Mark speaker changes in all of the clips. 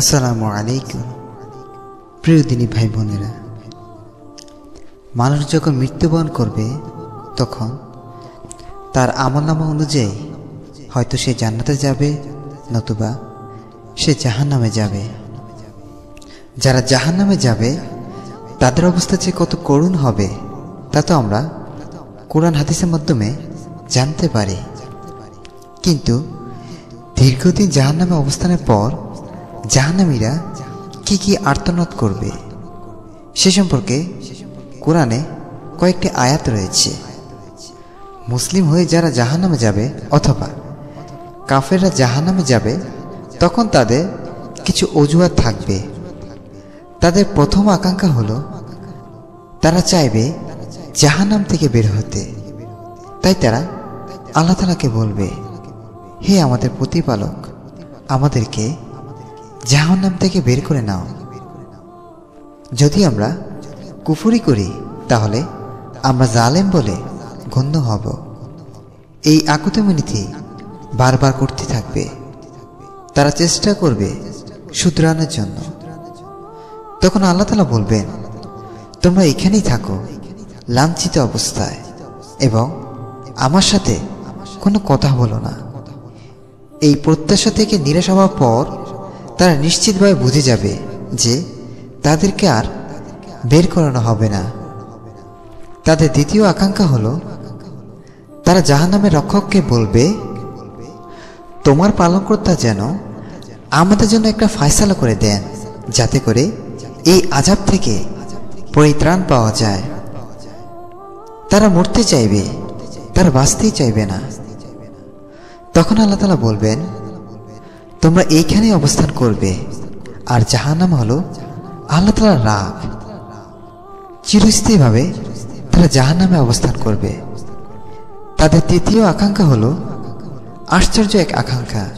Speaker 1: আসসালামু আলাইকুম। প্রিয় দিনী ভাই বোনেরা, মানুষ যখন মৃত্যুবরণ করবে, তখন তার আমলনামা অনুযায়ী হয়তো সে জান্নাতে যাবে, নতুবা সে জাহান নামে যাবে। যারা জাহান নামে যাবে, তাদের অবস্থা যে কত করুণ হবে, তা তো আমরা কোরআন হাদিসের মাধ্যমে জানতে পারি। কিন্তু দীর্ঘদিন জাহান নামে অবস্থানের পর জাহান্নামীরা কি কি আর্তনাদ করবে সে সম্পর্কে কোরআনে কয়েকটি আয়াত রয়েছে। মুসলিম হয়ে যারা জাহান্নামে যাবে অথবা কাফেররা জাহান্নামে যাবে, তখন তাদের কিছু অজুহাত থাকবে। তাদের প্রথম আকাঙ্ক্ষা হলো, তারা চাইবে জাহানাম থেকে বের হতে। তাই তারা আল্লাহ তালাকে বলবে, হে আমাদের প্রতিপালক, আমাদেরকে জাহান্নাম থেকে বের করে নাও। যদি আমরা কুফুরি করি, তাহলে আমরা জালেম বলে গণ্য হব। এই আকুতমিনীতি বারবার করতে থাকবে। তারা চেষ্টা করবে শুধরানোর জন্য। তখন আল্লাহ তালা বলবেন, তোমরা এখানেই থাকো, লাঞ্ছিত অবস্থায়, এবং আমার সাথে কোনো কথা বলো না। এই প্রত্যাশা থেকে নিরাশ হওয়ার পর তারা নিশ্চিতভাবে বুঝে যাবে যে তাদেরকে আর বের করানো হবে না। তাদের দ্বিতীয় আকাঙ্ক্ষা হলো, তারা জাহান্নামের রক্ষককে বলবে, তোমার পালনকর্তা যেন আমাদের জন্য একটা ফায়সালা করে দেন, যাতে করে এই আজাব থেকে পরিত্রাণ পাওয়া যায়। তারা মরতে চাইবে, তারা বাঁচতেই চাইবে না। তখন আল্লাহ তালা বলবেন তোমরা এইখানে অবস্থান করবে। আর জাহান্নাম হলো আল্লাহ তালার রাগ চিরস্থায়ীভাবে তারা জাহান্নামে অবস্থান করবে। তাদের তৃতীয় আকাঙ্ক্ষা হলো আশ্চর্য এক আকাঙ্ক্ষা।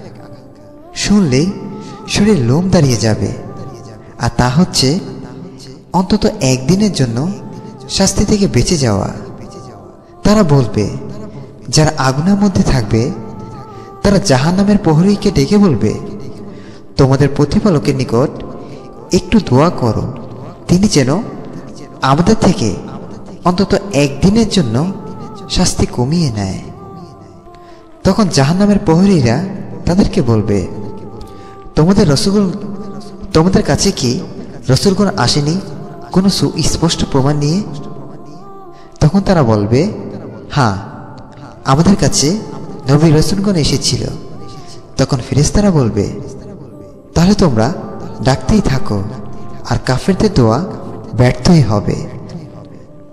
Speaker 1: শুনলেই শরীর লোম দাঁড়িয়ে যাবে। আর তা হচ্ছে অন্তত একদিনের জন্য শাস্তি থেকে বেঁচে যাওয়া। তারা বলবে, যারা আগুনের মধ্যে থাকবে তারা জাহান নামের প্রহরীকে ডেকে বলবে, তোমাদের প্রতিপালকের নিকট একটু দোয়া করো। তিনি যেন আমাদের থেকে অন্তত একদিনের জন্য শাস্তি কমিয়ে নেয়। তখন জাহান নামের প্রহরীরা তাদেরকে বলবে, তোমাদের রসগুল তোমাদের কাছে কি রসুলগণ আসেনি কোনো সুস্পষ্ট প্রমাণ নিয়ে? তখন তারা বলবে হ্যাঁ আমাদের কাছে নবী রসুলগণ এসেছিল। তখন ফেরেস্তারা বলবে, তাহলে তোমরা ডাকতেই থাকো, আর কাফেরদের দোয়া ব্যর্থই হবে।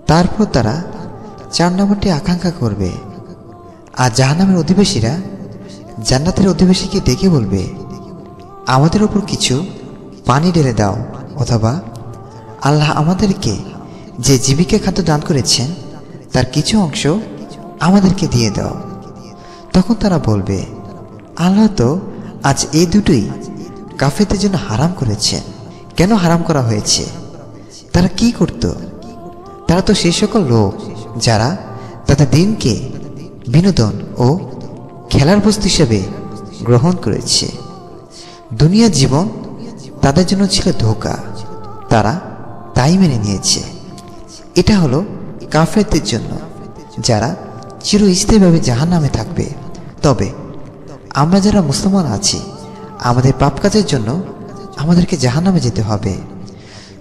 Speaker 1: তারপর তারা চার নম্বরটি আকাঙ্ক্ষা করবে। আর জাহান্নামের অধিবেশীরা জান্নাতের অধিবেশীকে ডেকে বলবে, আমাদের ওপর কিছু পানি ঢেলে দাও, অথবা আল্লাহ আমাদেরকে যে জীবিকা খাদ্য দান করেছেন, তার কিছু অংশ আমাদেরকে দিয়ে দাও। তখন তারা বলবে, আল্লাহ তো আজ এই দুটোই কাফেরদের জন্য হারাম করেছেন। কেন হারাম করা হয়েছে? তারা কি করত? তারা তো সেই সকল লোক যারা তাদের দিনকে বিনোদন ও খেলার বস্তু হিসেবে গ্রহণ করেছে। দুনিয়া জীবন তাদের জন্য ছিল ধোকা। তারা তাই মেনে নিয়েছে। এটা হলো কাফেরদের জন্য যারা চিরস্থায়ীভাবে জাহান নামে থাকবে। তবে আমরা যারা মুসলমান আছি, আমাদের পাপ কাজের জন্য আমাদেরকে জাহান নামে যেতে হবে।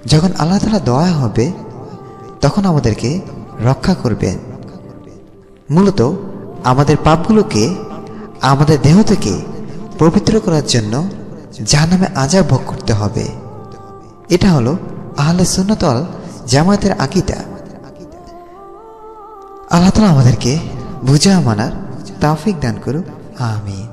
Speaker 1: যখন আল্লাহ তালা দয়া হবে, তখন আমাদেরকে রক্ষা করবেন। মূলত আমাদের পাপগুলোকে, আমাদের দেহ থেকে পবিত্র করার জন্য জাহান্নামে আজাব ভোগ করতে হবে। এটা হলো আহলে সুন্নতল জামায়াতের আকিদা। আল্লাহ তালা আমাদেরকে বুঝা মানার তাফিক দান করো আমিন।